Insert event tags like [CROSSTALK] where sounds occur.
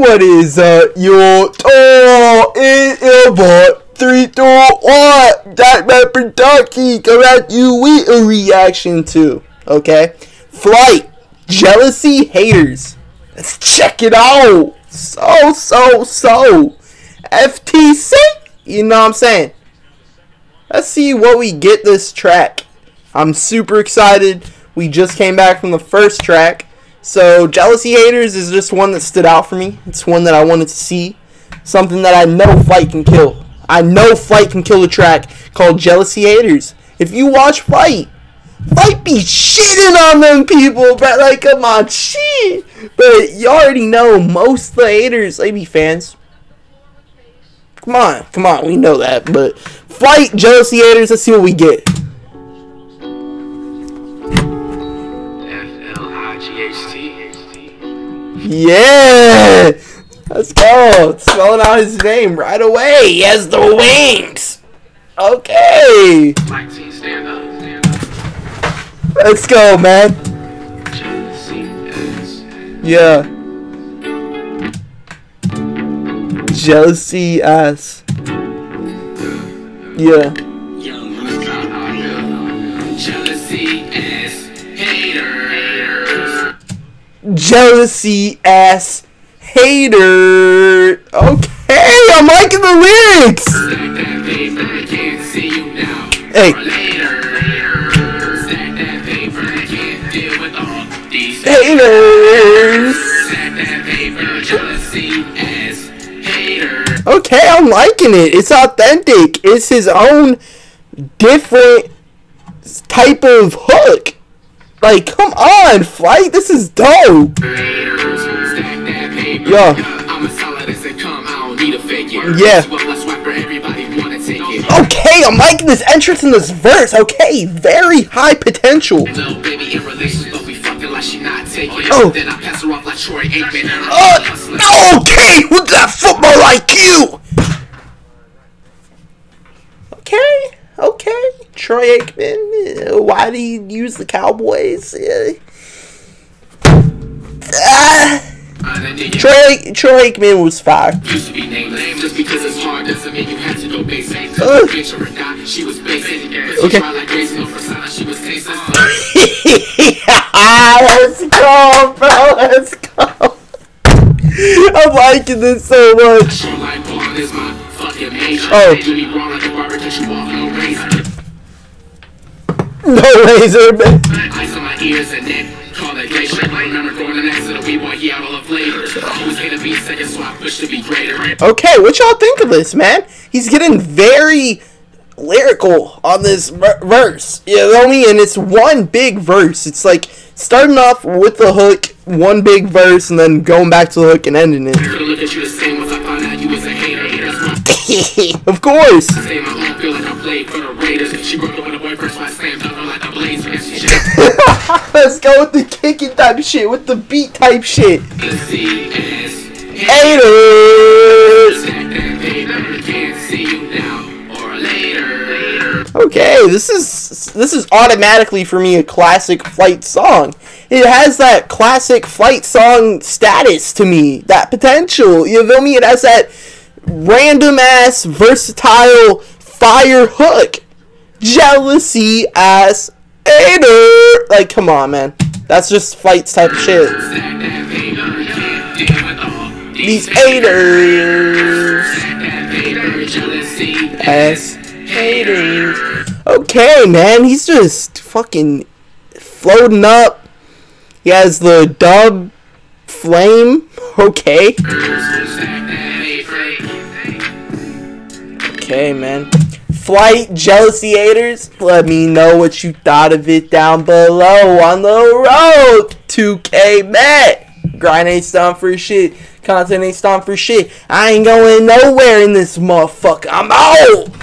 What is uh your oh it about three two one. That man production come at you with a reaction to okay? Flight. Jealousy haters. Let's check it out. So so so. FTC you know what I'm saying? Let's see what we get this track. I'm super excited. We just came back from the first track so Jealousy Haters is just one that stood out for me. It's one that I wanted to see. Something that I know Flight can kill. I know Flight can kill a track called Jealousy Haters. If you watch Flight, Flight be shitting on them people, but like come on, shit. But you already know most the haters, they be fans. Come on, come on, we know that. But Flight, Jealousy Haters, let's see what we get. Yeah! Let's go. Spelling out his name right away. He has the wings. Okay. Let's go, man. Yeah. Jealousy ass. Yeah. Jealousy ass hater. Okay, I'm liking the lyrics. Hey. Haters. Okay, I'm liking it. It's authentic. It's his own different type of hook. Like, come on, Flight, this is dope. Yeah. Yeah. Okay, I'm liking this entrance in this verse. Okay, very high potential. Oh. Uh, okay, with that football IQ. Okay, okay. Troy Aikman? Why do you use the Cowboys? Uh, Troy, Troy Aikman was fire. Used to be nameless just because it's hard doesn't mean you have to go basic. Uh. She was basic. Okay. [LAUGHS] [LAUGHS] Let's go, bro. Let's go. I'm liking this so much. Oh. No razor. Ice on my ears and then call that glacier. I remember going to accident. We want you out all of flavor. Always hate to be second, so I push to be greater. Okay, what y'all think of this, man? He's getting very lyrical on this verse. You know me? And it's one big verse. It's like starting off with the hook, one big verse, and then going back to the hook and ending it. [LAUGHS] of course. [LAUGHS] Let's go with the kicking type shit, with the beat type shit. Haters. Okay, this is this is automatically for me a classic flight song. It has that classic flight song status to me, that potential. You feel me? It has that random ass versatile fire hook. Jealousy ass hater. Like, come on, man. That's just Flight's type shit. These haters. Ass haters. Okay, man. He's just fucking floating up. He has the dub flame. [LAUGHS] Okay. Okay, man. Flight Jealousy Haters, let me know what you thought of it down below on the road 2K Met. Grind ain't stomp for shit. Content ain't stomp for shit. I ain't going nowhere in this motherfucker. I'm out.